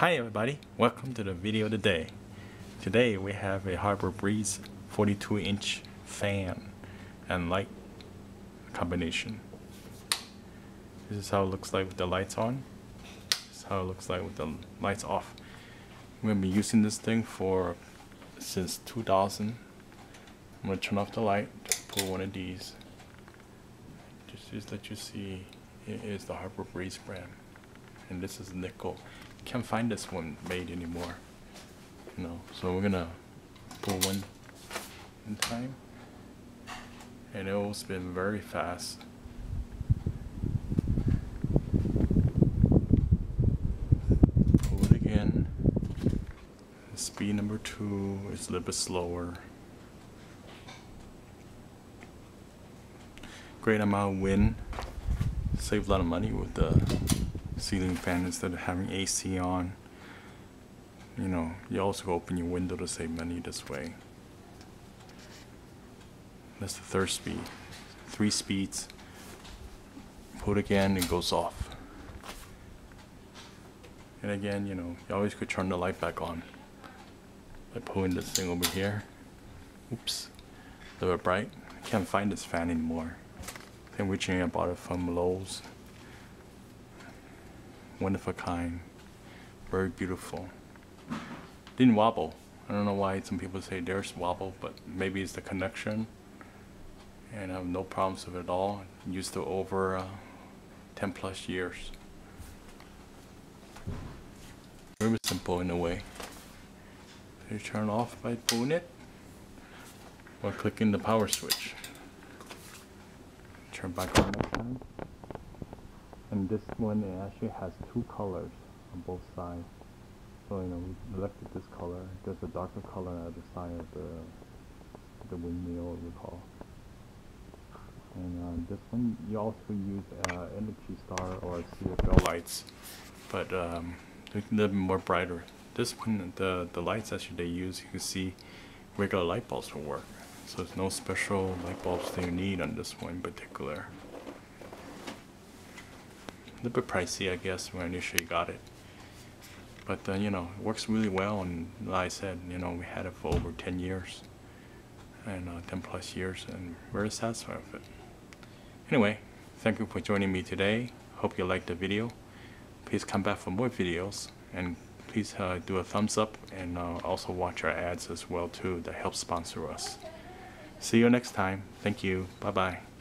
Hi everybody, welcome to the video today. Today we have a Harbor Breeze 42 inch fan and light combination. This is how it looks like with the lights on. This is how it looks like with the lights off. I'm going to be using this thing for since 2000. I'm going to turn off the light, put one of these. Just, just let you see it is the Harbor Breeze brand. And this is nickel. Can't find this one made anymore. You know, so we're gonna pull one in time. And it will spin very fast. Pull it again. Speed number two is a little bit slower. Great amount of wind. Save a lot of money with the ceiling fan instead of having AC on. You know, you also open your window to save money this way. That's the third speed. Three speeds. Put again, it goes off. And again, you know, you always could turn the light back on by pulling this thing over here. Oops, a little bright. I can't find this fan anymore. I think originally I bought it from Lowe's one of a kind, very beautiful. Didn't wobble. I don't know why some people say there's wobble, but maybe it's the connection. And I have no problems with it at all. Used to over uh, 10 plus years. Very simple in a way. You turn off by pulling it or clicking the power switch. Turn back on time and this one it actually has two colors on both sides. So you know we selected this color. There's a darker color at the side of the the windmill we call. And uh, this one you also use uh, Energy Star or CFL lights but um, a little bit more brighter. This one the the lights actually they use you can see regular light bulbs will work. So there's no special light bulbs that you need on this one in particular little bit pricey, I guess, when I initially got it. But, uh, you know, it works really well, and like I said, you know, we had it for over 10 years, and uh, 10 plus years, and we're very satisfied with it. Anyway, thank you for joining me today. Hope you liked the video. Please come back for more videos, and please uh, do a thumbs up, and uh, also watch our ads as well, too, that help sponsor us. See you next time. Thank you. Bye-bye.